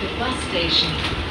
The Bus Station.